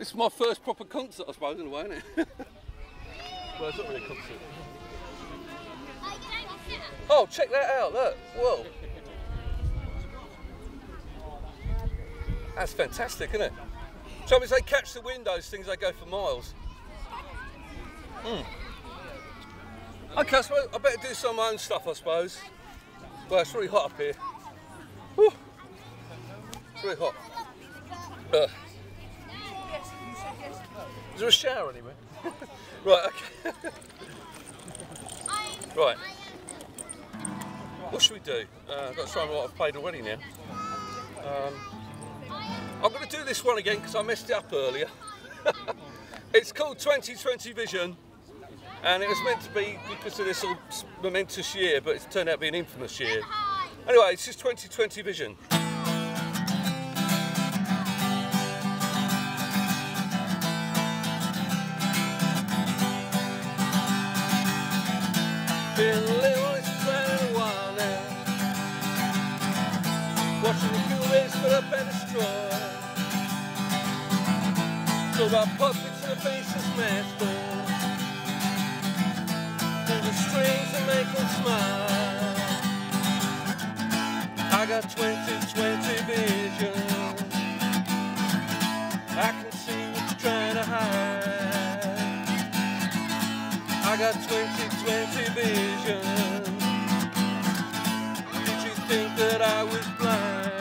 This is my first proper concert, I suppose, in a way, isn't it? well, it's not really a concert. Oh, check that out, look. Whoa. That's fantastic, isn't it? Trouble is they catch the wind, those things, they go for miles. Mm. Okay, I, suppose I better do some of my own stuff, I suppose. Well, it's really hot up here. Whew. It's really hot. Uh, is there a shower anywhere? right, okay. right. What should we do? Uh, I've got to try what I've played already now. Um, I'm going to do this one again because I messed it up earlier. it's called 2020 Vision and it was meant to be because of this momentous year but it's turned out to be an infamous year. Anyway, it's just 2020 Vision. This a while now Watching the race fill up and destroy. So about puppets in the faces master There's the strings that make them smile. I got 2020 vision I I got 2020 vision. Did you think that I was blind?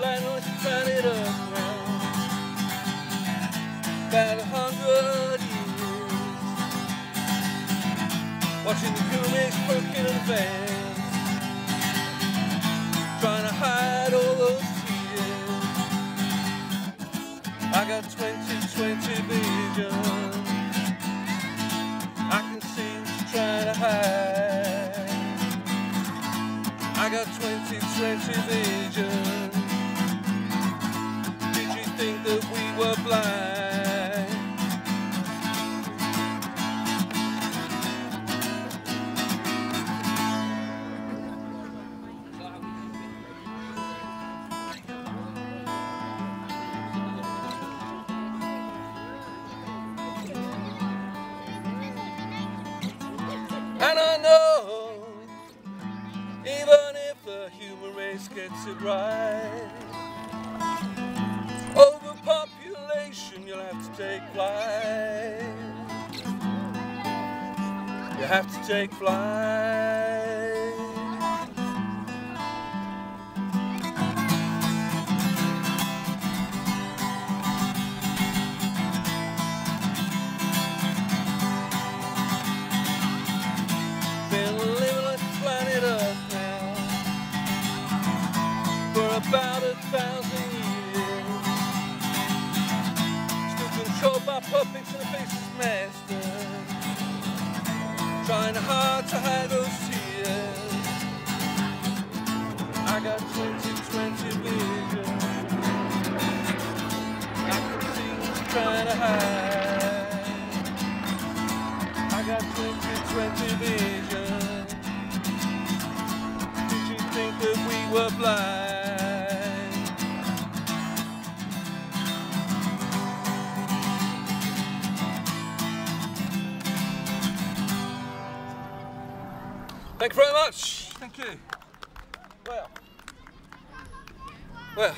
Land on this planet Earth now. About a hundred years. Watching the humans working in the van. 2020 vision Did you think that we were blind? And I know, gets it right, overpopulation, you'll have to take flight. You have to take flight. Trying hard to hide those tears. I got 2020 vision. I can see what you're trying to hide. I got 2020 vision. Did you think that we were blind? Thank you very much. Thank you. Well, well.